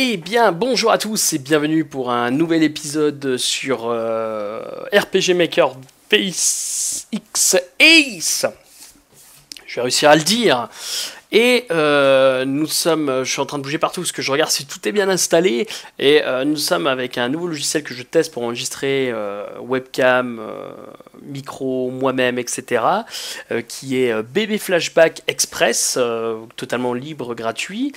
Eh bien, bonjour à tous et bienvenue pour un nouvel épisode sur euh, RPG Maker VX Ace. Je vais réussir à le dire. Et euh, nous sommes, je suis en train de bouger partout parce que je regarde si tout est bien installé. Et euh, nous sommes avec un nouveau logiciel que je teste pour enregistrer webcam, micro, moi-même, etc. qui est BB Flashback Express, totalement libre, gratuit.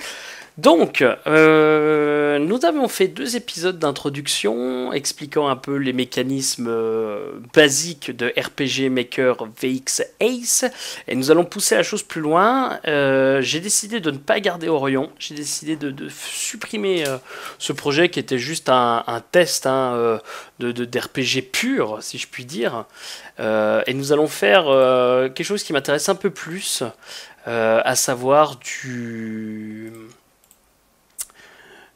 Donc, euh, nous avons fait deux épisodes d'introduction expliquant un peu les mécanismes euh, basiques de RPG Maker VX Ace. Et nous allons pousser la chose plus loin. Euh, j'ai décidé de ne pas garder Orion. J'ai décidé de, supprimer ce projet qui était juste un, test hein, de, d'RPG pur, si je puis dire. et nous allons faire quelque chose qui m'intéresse un peu plus, à savoir du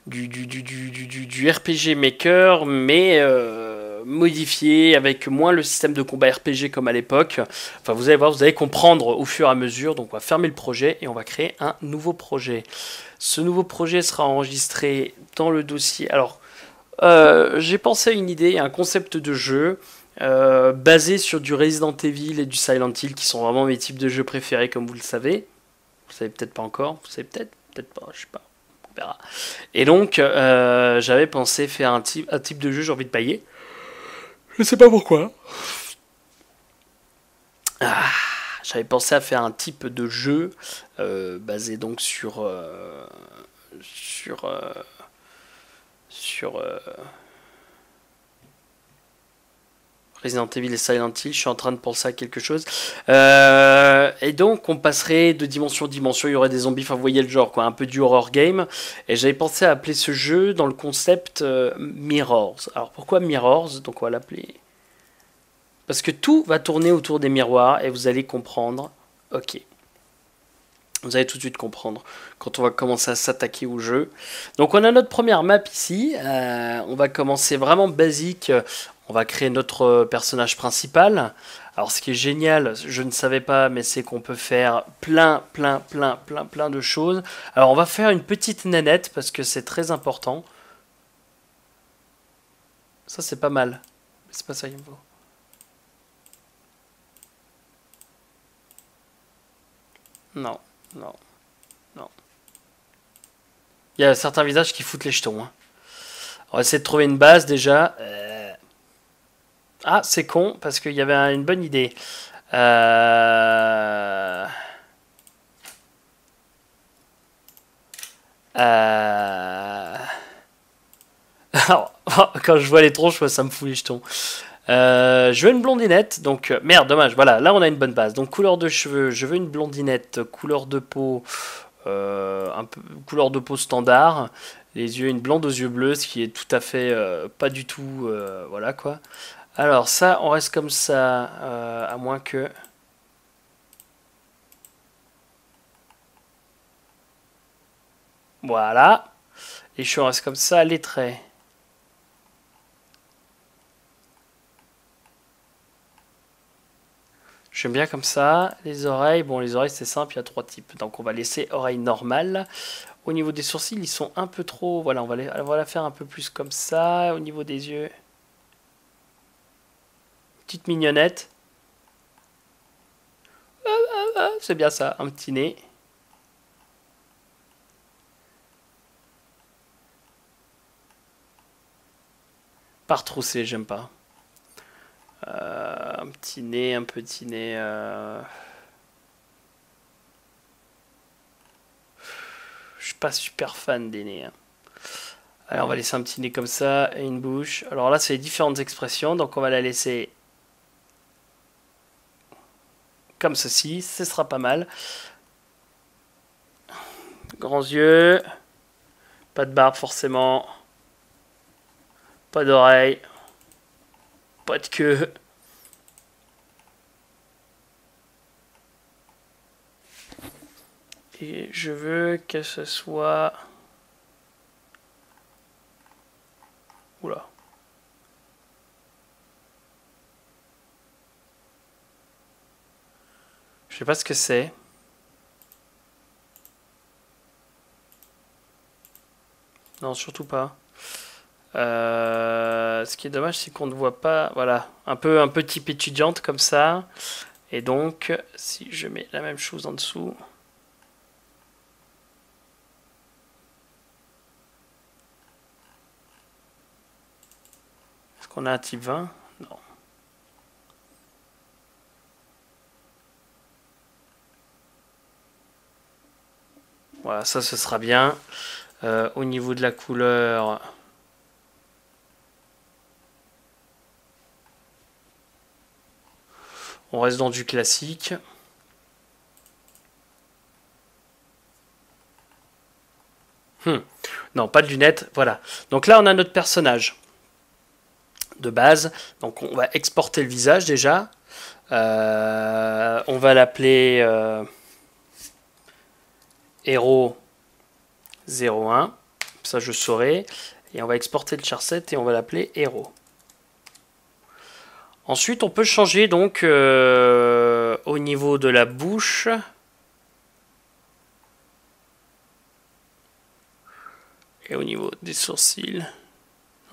du, du, du, du, RPG Maker, mais euh, modifié avec moins le système de combat RPG comme à l'époque. Enfin, vous allez voir, vous allez comprendre au fur et à mesure. Donc, on va fermer le projet et on va créer un nouveau projet. Ce nouveau projet sera enregistré dans le dossier. Alors, euh, j'ai pensé à une idée, un concept de jeu. Euh, basé sur du Resident Evil et du Silent Hill qui sont vraiment mes types de jeux préférés comme vous le savez. Vous savez peut-être pas encore, vous savez peut-être, peut-être pas, je sais pas. Et donc, euh, j'avais pensé faire un type, un type de jeu, j'ai envie de pailler. Je sais pas pourquoi. Ah, j'avais pensé à faire un type de jeu euh, basé donc sur. Euh, sur. sur. Resident Evil et Silent Hill, je suis en train de penser à quelque chose. Euh, et donc, on passerait de dimension en dimension, il y aurait des zombies, enfin, vous voyez le genre, quoi, un peu du horror game. Et j'avais pensé à appeler ce jeu dans le concept euh, Mirrors. Alors, pourquoi Mirrors? Donc, on va l'appeler. Parce que tout va tourner autour des miroirs et vous allez comprendre. Ok. Vous allez tout de suite comprendre quand on va commencer à s'attaquer au jeu. Donc on a notre première map ici. Euh, on va commencer vraiment basique on va créer notre euh, personnage principal. Alors ce qui est génial, je ne savais pas, mais c'est qu'on peut faire plein, plein, plein, plein, plein de choses. Alors on va faire une petite nénette parce que c'est très important. Ça c'est pas mal. C'est pas ça qu'il me faut. Non, non, non. Il y a certains visages qui foutent les jetons. Hein. On va essayer de trouver une base déjà. Euh, ah, c'est con, parce qu'il y avait une bonne idée. Euh... Euh... quand je vois les tronches, ça me fout les jetons. Euh, je veux une blondinette, donc euh, merde, dommage. Voilà, là on a une bonne base. Donc couleur de cheveux, je veux une blondinette, couleur de peau, peu couleur de peau standard. Les yeux, une blonde aux yeux bleus, ce qui est tout à fait pas du tout, voilà quoi. Alors ça, on reste comme ça, euh, à moins que... Voilà. Les cheveux restent comme ça, les traits. J'aime bien comme ça. Les oreilles, bon les oreilles c'est simple, il y a trois types. Donc on va laisser oreilles normales. Au niveau des sourcils, ils sont un peu trop... Voilà, on va la faire un peu plus comme ça. Au niveau des yeux... Petite mignonnette. Ah, ah, ah, c'est bien ça, un petit nez. Pas retroussé, j'aime pas. Euh, un petit nez, un petit nez. Euh... Je suis pas super fan des nez. Hein. Allez, on va laisser un petit nez comme ça et une bouche. Alors là, c'est les différentes expressions, donc on va la laisser comme ceci, ce sera pas mal. Grands yeux, pas de barbe forcément, pas d'oreilles, pas de queue. Et je veux que ce soit... Oula. Je sais pas ce que c'est. Non, surtout pas. Euh, ce qui est dommage, c'est qu'on ne voit pas. Voilà, un peu un petit étudiante comme ça. Et donc, si je mets la même chose en dessous. Est-ce qu'on a un type 20 Non. Voilà, ça ce sera bien. Euh, au niveau de la couleur, on reste dans du classique. Hmm. Non, pas de lunettes. Voilà. Donc là, on a notre personnage de base. Donc on va exporter le visage déjà. Euh, on va l'appeler... Euh, Hero 01. Ça, je saurai. Et on va exporter le charset et on va l'appeler Hero. Ensuite, on peut changer donc euh, au niveau de la bouche. Et au niveau des sourcils.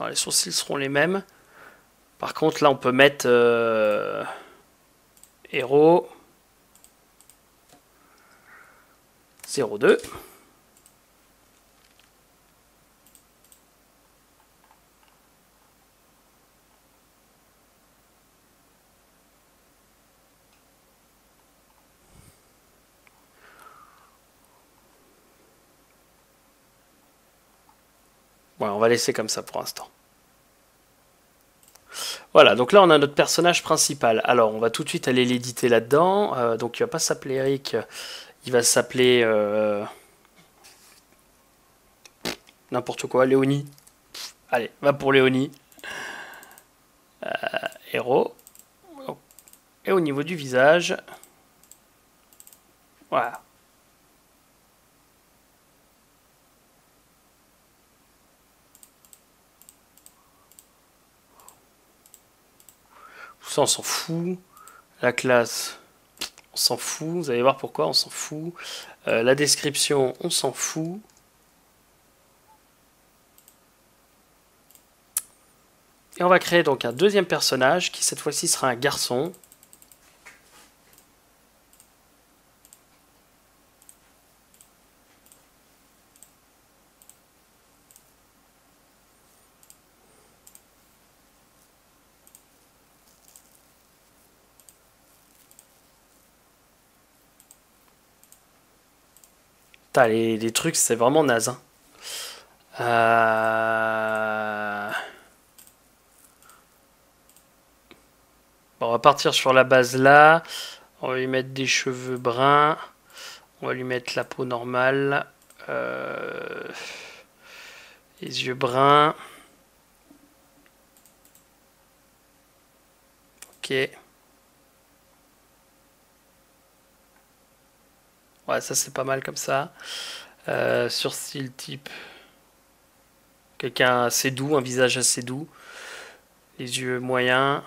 les sourcils seront les mêmes. Par contre, là, on peut mettre euh, Hero 02. on va laisser comme ça pour l'instant. Voilà, donc là on a notre personnage principal. Alors on va tout de suite aller l'éditer là-dedans. Euh, donc il va pas s'appeler Eric, il va s'appeler euh, n'importe quoi, Léonie. Allez, va pour Léonie. Euh, héros. Et au niveau du visage, voilà. Ça, on s'en fout. La classe, on s'en fout. Vous allez voir pourquoi on s'en fout. Euh, la description, on s'en fout. Et on va créer donc un deuxième personnage qui cette fois-ci sera un garçon. Les, trucs, c'est vraiment naze. Hein. Euh, on va partir sur la base là. On va lui mettre des cheveux bruns. On va lui mettre la peau normale. Euh, les yeux bruns. Ok. Ouais, ça c'est pas mal comme ça. Euh, sur style type. Quelqu'un assez doux, un visage assez doux. Les yeux moyens.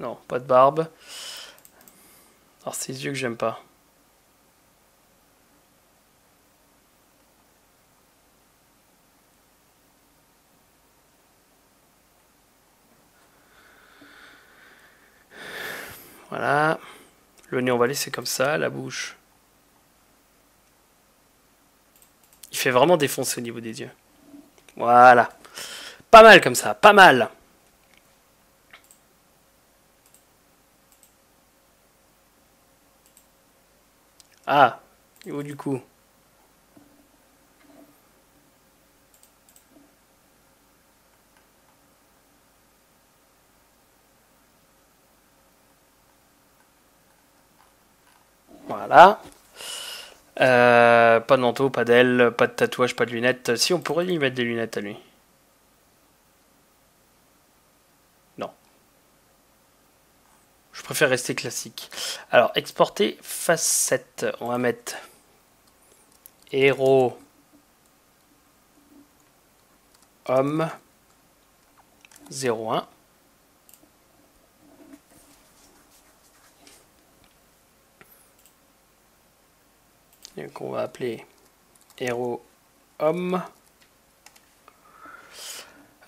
Non, pas de barbe. Alors ces yeux que j'aime pas. Voilà. On va laisser comme ça. La bouche. Il fait vraiment défoncer au niveau des yeux. Voilà. Pas mal comme ça. Pas mal. Ah. Niveau du coup? Euh, pas de manteau, pas d'aile, pas de tatouage, pas de lunettes. Si, on pourrait lui mettre des lunettes à lui. Non. Je préfère rester classique. Alors, exporter facette. On va mettre héros homme 01. Qu'on va appeler héros homme.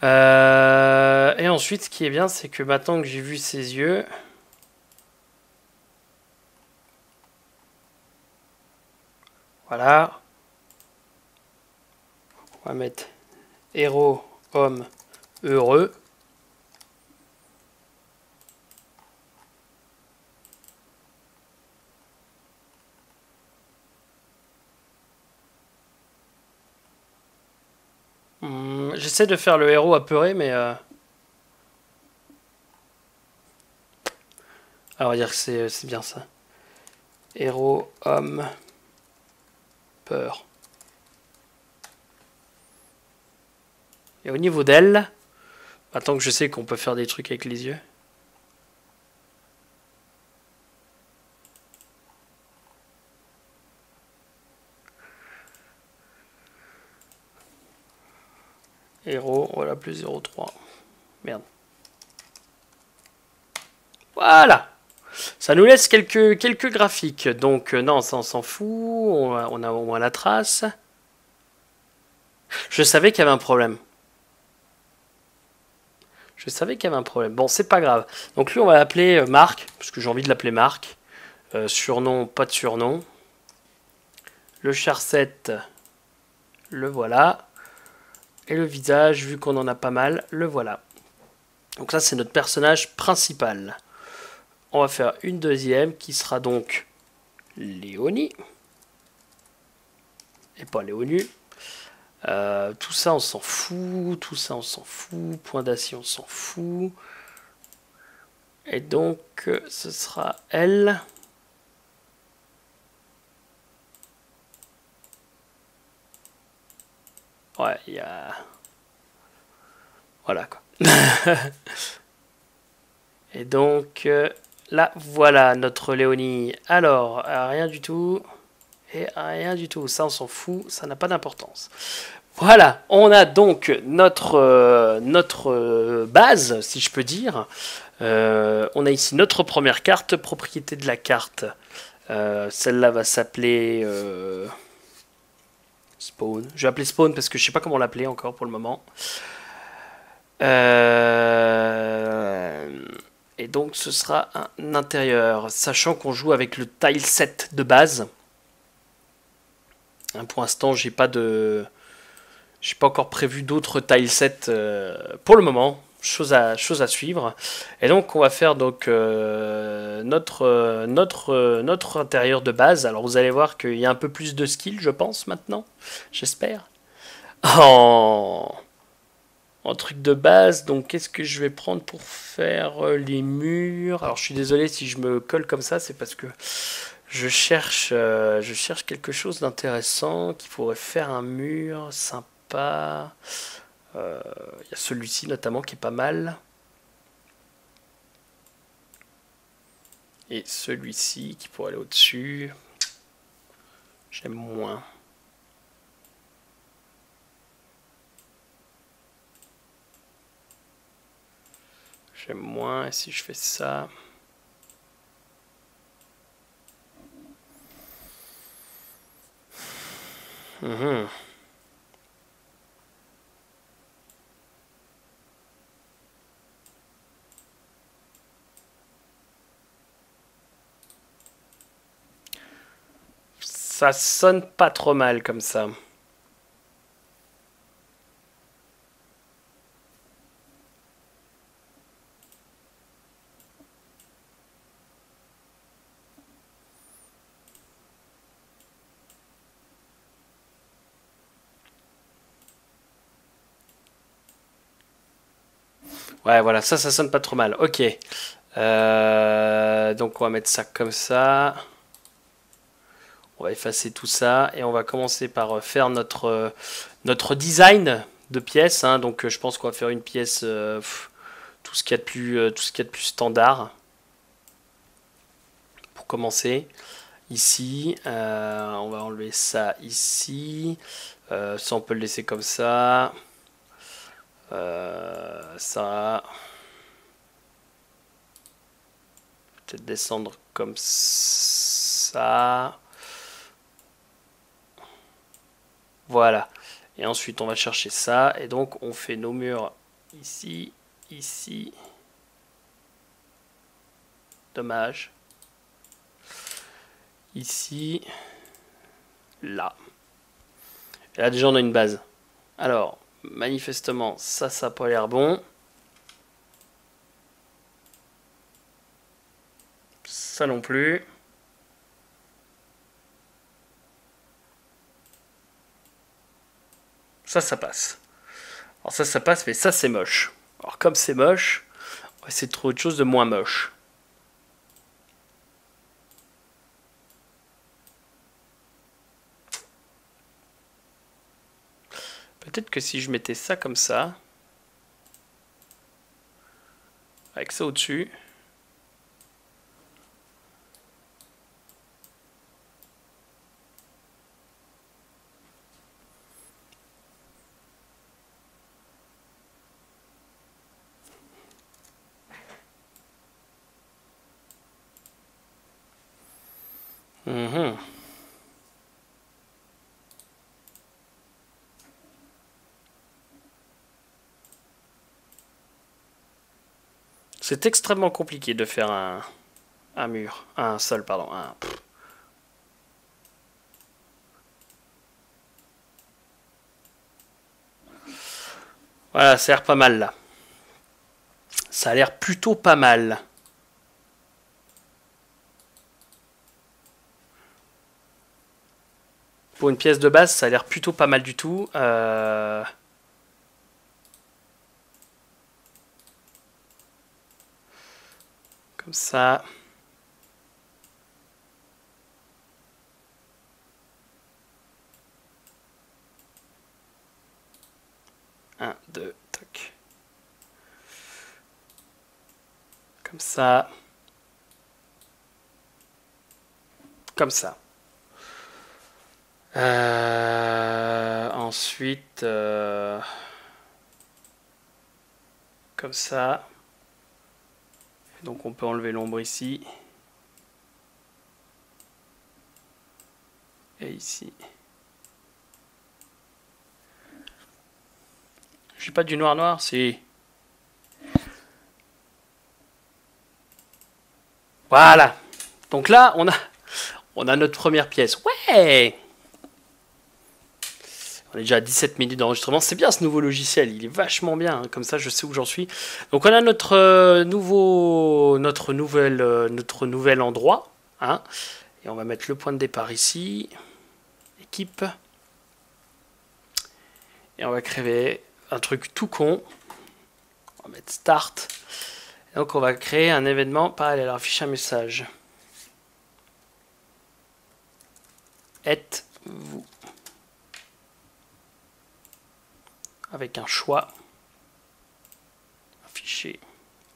Euh, et ensuite, ce qui est bien, c'est que maintenant que j'ai vu ses yeux, voilà, on va mettre héros homme heureux. Hmm, j'essaie de faire le héros apeuré, mais... Euh... Alors, on va dire que c'est bien ça. Héros, homme, peur. Et au niveau d'elle, maintenant que je sais qu'on peut faire des trucs avec les yeux. Héros, voilà, plus 0,3. Merde. Voilà Ça nous laisse quelques, quelques graphiques. Donc, euh, non, ça on s'en fout. On a, au moins la trace. Je savais qu'il y avait un problème. Je savais qu'il y avait un problème. Bon, c'est pas grave. Donc lui, on va l'appeler euh, Marc, parce que j'ai envie de l'appeler Marc. Euh, surnom, pas de surnom. Le charset, le voilà. Et le visage, vu qu'on en a pas mal, le voilà. Donc ça, c'est notre personnage principal. On va faire une deuxième qui sera donc Léonie. Et pas Léonu. Euh, tout ça, on s'en fout. Tout ça, on s'en fout. Point d'acier, on s'en fout. Et donc, ce sera elle. Voilà, quoi. Et donc, euh, là, voilà notre Léonie. Alors, euh, rien du tout. Et rien du tout. Ça, on s'en fout. Ça n'a pas d'importance. Voilà, on a donc notre, euh, notre base, si je peux dire. on a ici notre première carte, propriété de la carte. Celle-là va s'appeler Spawn. Je vais appeler Spawn parce que je sais pas comment l'appeler encore pour le moment. Et donc ce sera un intérieur, sachant qu'on joue avec le tile set de base. Hein, pour l'instant, j'ai pas de, j'ai pas encore prévu d'autres tile sets euh, pour le moment. Chose à, suivre. Et donc on va faire donc euh, notre, notre, notre intérieur de base. Alors vous allez voir qu'il y a un peu plus de skill, je pense maintenant. J'espère. En en truc de base. Donc, qu'est-ce que je vais prendre pour faire euh, les murs? Alors, je suis désolé si je me colle comme ça, c'est parce que je cherche, euh, je cherche quelque chose d'intéressant qui pourrait faire un mur sympa. Euh, il y a celui-ci notamment qui est pas mal. Et celui-ci qui pourrait aller au-dessus. J'aime moins. J'aime moins. Et si je fais ça... Mhm. Ça sonne pas trop mal comme ça. Ouais, voilà, ça, ça sonne pas trop mal. Ok. Euh, donc on va mettre ça comme ça. On va effacer tout ça et on va commencer par euh, faire notre, euh, notre design de pièce. Hein. Donc je pense qu'on va faire une pièce tout ce qu'il y a de plus tout ce qu'il y a de plus standard. Pour commencer, ici, on va enlever ça ici. ça on peut le laisser comme ça. Euh, ça. Peut-être descendre comme ça. Voilà. Et ensuite, on va chercher ça. Et donc, on fait nos murs ici, ici. Dommage. Ici. Là. Et là, déjà, on a une base. Alors, manifestement, ça, ça n'a pas l'air bon. Ça non plus. Ça, ça passe. Alors ça, ça passe, mais ça, c'est moche. Alors comme c'est moche, on va essayer de autre chose de moins moche. Peut-être que si je mettais ça comme ça, avec ça au-dessus, C'est extrêmement compliqué de faire un, mur, un sol, pardon. Un, voilà, ça a l'air pas mal là. Ça a l'air plutôt pas mal. Pour une pièce de base, ça a l'air plutôt pas mal du tout. Euh, comme ça. Un, deux, toc. Comme ça. Comme ça. Euh, ensuite, euh, comme ça. Donc on peut enlever l'ombre ici. Et ici. Je suis pas du noir noir, si. Voilà. Donc là, on a, on a notre première pièce. Ouais on est déjà à 17 minutes d'enregistrement. C'est bien ce nouveau logiciel, il est vachement bien. Hein. Comme ça, je sais où j'en suis. Donc, on a notre euh, nouveau, euh, notre nouvel endroit. Hein. Et on va mettre le point de départ ici. Équipe. Et on va créer un truc tout con. On va mettre Start. donc, on va créer un événement parallèle. Alors, afficher un message. Êtes-vous avec un choix. Afficher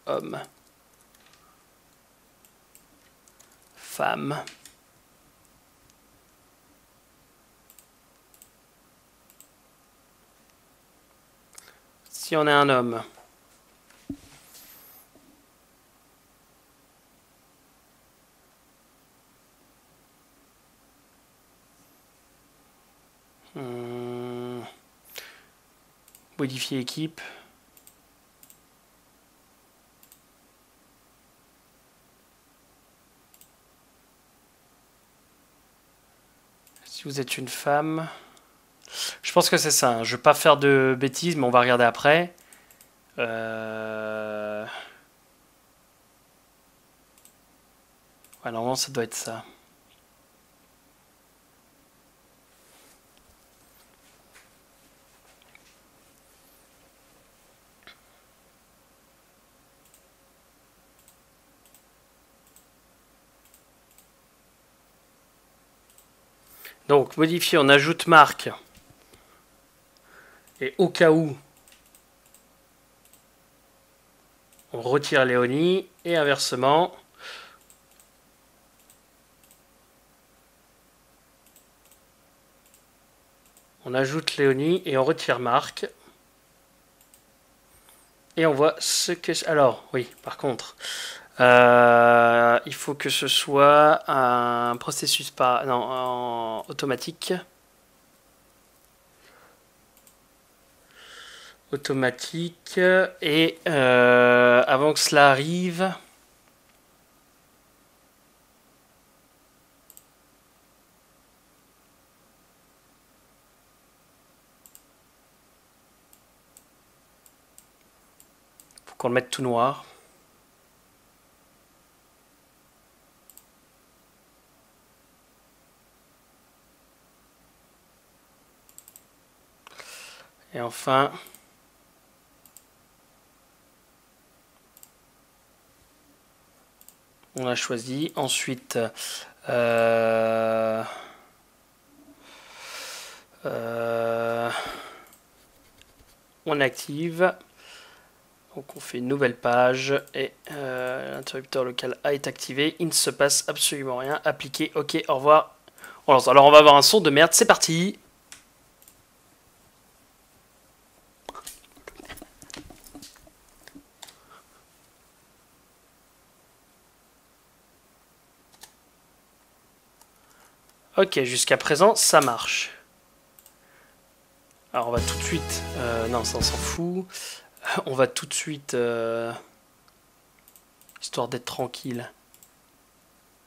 homme, femme. Si on est un homme, Équipe. Si vous êtes une femme... Je pense que c'est ça. Hein. Je ne vais pas faire de bêtises, mais on va regarder après. Euh... normalement, ça doit être ça. Donc, modifier, on ajoute marque. Et au cas où, on retire Léonie. Et inversement, on ajoute Léonie et on retire Marc. Et on voit ce que... Alors, oui, par contre, euh, il faut que ce soit un processus pas non, automatique. automatique. Et euh, avant que cela arrive... Faut qu'on le mette tout noir. Et enfin, on a choisi. Ensuite, euh, euh, on active. Donc on fait une nouvelle page et euh, l'interrupteur local A est activé. Il ne se passe absolument rien. Appliqué. Ok, au revoir. Alors on va avoir un son de merde. C'est parti. Ok, jusqu'à présent, ça marche. Alors on va tout de suite... Euh, non, ça on s'en fout. On va tout de suite... Euh, histoire d'être tranquille.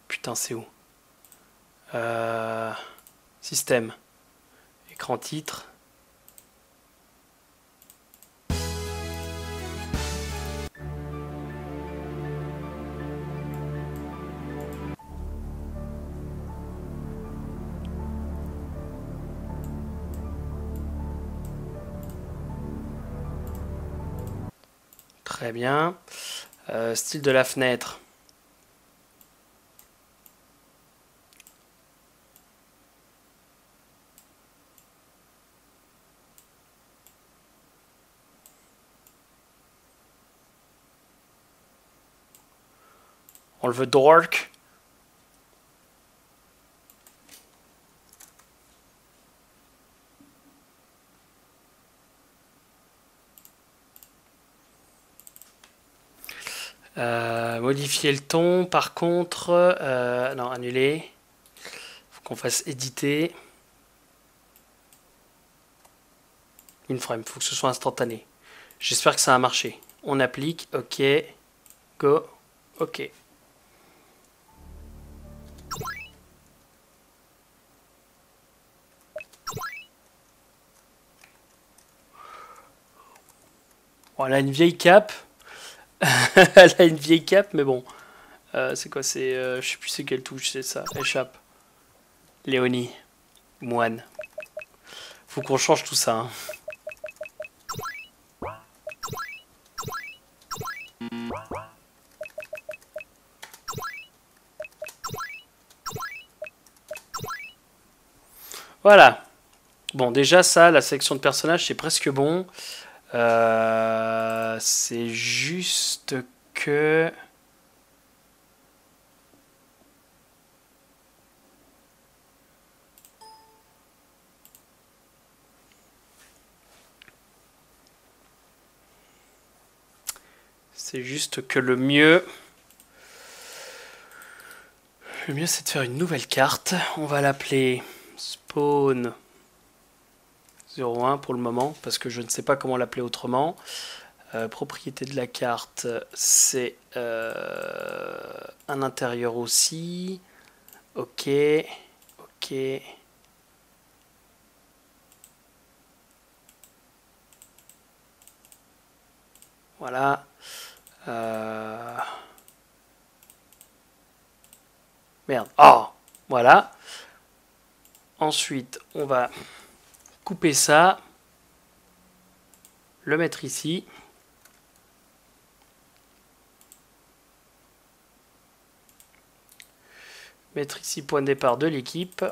Putain, c'est où? Euh, Système. Écran titre. Très bien. Euh, style de la fenêtre. On le veut dark. Modifier le ton, par contre, euh, non, annuler. Faut qu'on fasse éditer. frame, faut que ce soit instantané. J'espère que ça a marché. On applique, ok, go, ok. Voilà une vieille cape. Elle a une vieille cape, mais bon. Euh, c'est quoi C'est, euh, je sais plus c'est quelle touche, c'est ça. Échappe. Léonie. Moine. Faut qu'on change tout ça. Hein. Voilà. Bon, déjà ça, la sélection de personnages, c'est presque bon. Euh, c'est juste que... C'est juste que le mieux... Le mieux c'est de faire une nouvelle carte. On va l'appeler Spawn 01 pour le moment, parce que je ne sais pas comment l'appeler autrement. Euh, propriété de la carte, c'est euh, un intérieur aussi. Ok, ok. Voilà. Euh, merde. Oh Voilà. Ensuite, on va couper ça, le mettre ici. Mettre ici point de départ de l'équipe.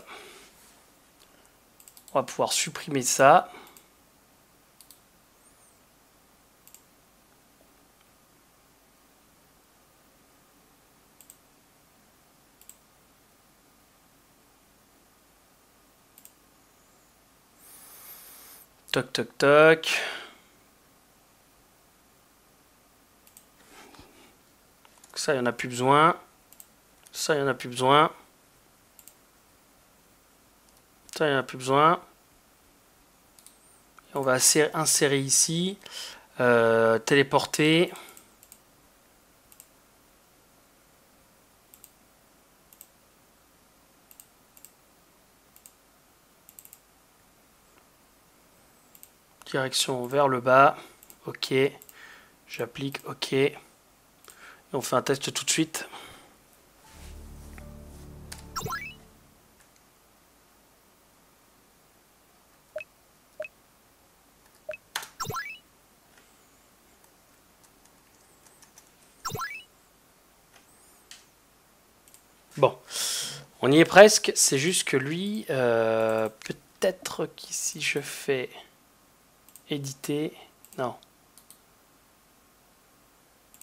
On va pouvoir supprimer ça. Toc, toc, toc. Ça, il n'y en a plus besoin. Ça, il n'y en a plus besoin. Ça, il n'y en a plus besoin. on va insérer ici, euh, téléporter. Direction vers le bas. OK. J'applique OK. On fait un test tout de suite. Bon, on y est presque. C'est juste que lui, euh, peut-être qu'ici je fais éditer, non,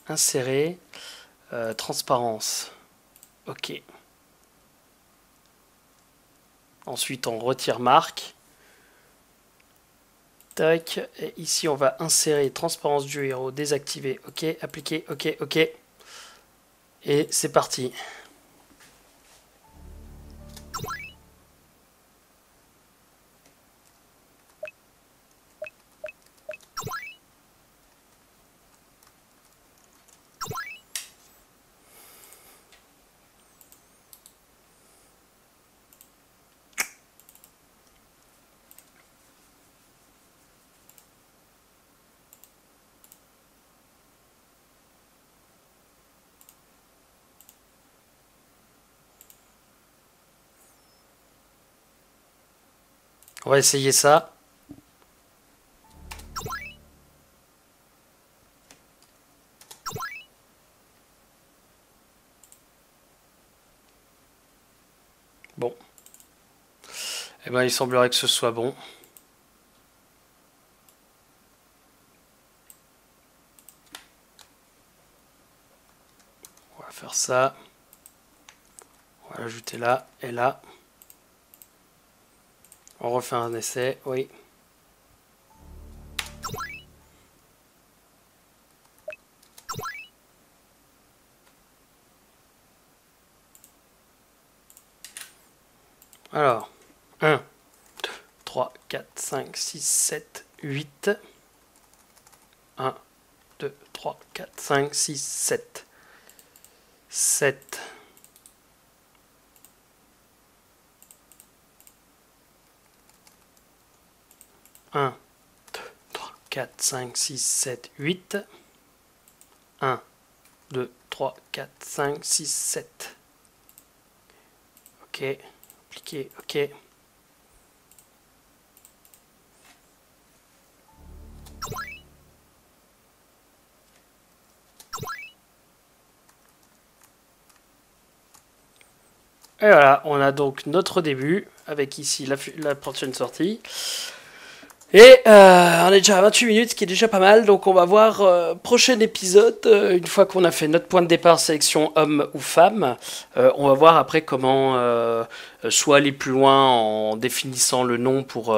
insérer, euh, transparence, ok. Ensuite, on retire marque. Tac. Et ici, on va insérer transparence du héros, désactiver. Ok, appliquer. Ok, ok. Et c'est parti. On va essayer ça. Bon. Eh ben, il semblerait que ce soit bon. On va faire ça. On va l'ajouter là et là. On refait un essai, oui. Alors, 1, 2, 3, 4, 5, 6, 7, 8. 1, 2, 3, 4, 5, 6, 7. 7. 1, 2, 3, 4, 5, 6, 7, 8. 1, 2, 3, 4, 5, 6, 7. Ok, appliquer, ok. Et voilà, on a donc notre début avec ici la, la prochaine sortie. Et euh, on est déjà à 28 minutes, ce qui est déjà pas mal. Donc on va voir euh, prochain épisode, euh, une fois qu'on a fait notre point de départ sélection homme ou femme. on va voir après comment soit aller plus loin en définissant le nom pour...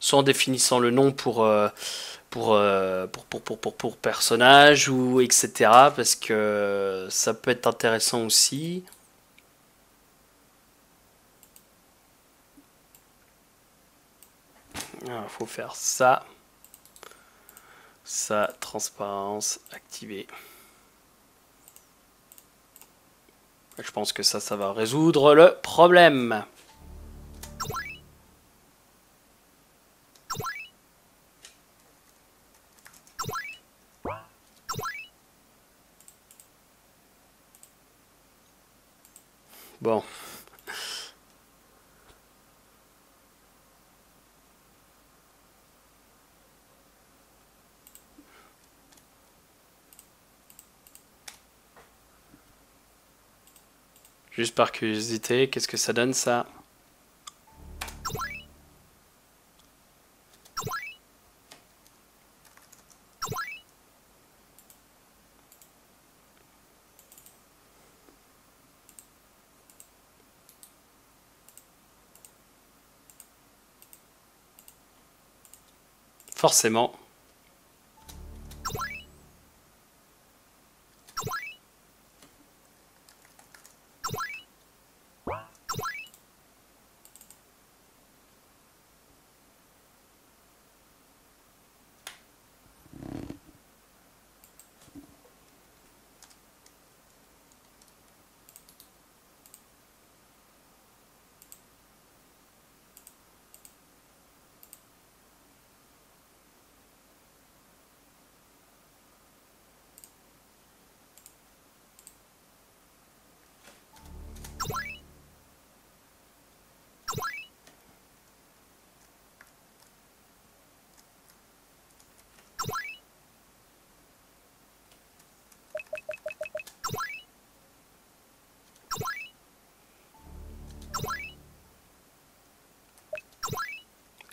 soit en définissant le nom pour... Pour, pour, pour, pour, pour, pour personnage ou etc. Parce que ça peut être intéressant aussi. Il faut faire ça. Ça, transparence activée. Je pense que ça, ça va résoudre le problème. Bon. Juste par curiosité, qu'est-ce que ça donne ça? Forcément.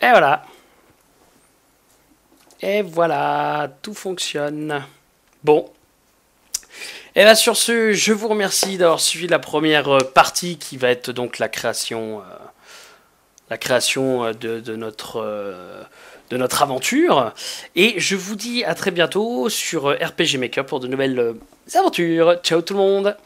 Et voilà. Et voilà, tout fonctionne. Bon. Et là sur ce, je vous remercie d'avoir suivi la première partie qui va être donc la création, euh, euh, de, notre, euh, de notre aventure. Et je vous dis à très bientôt sur RPG Maker pour de nouvelles aventures. Ciao tout le monde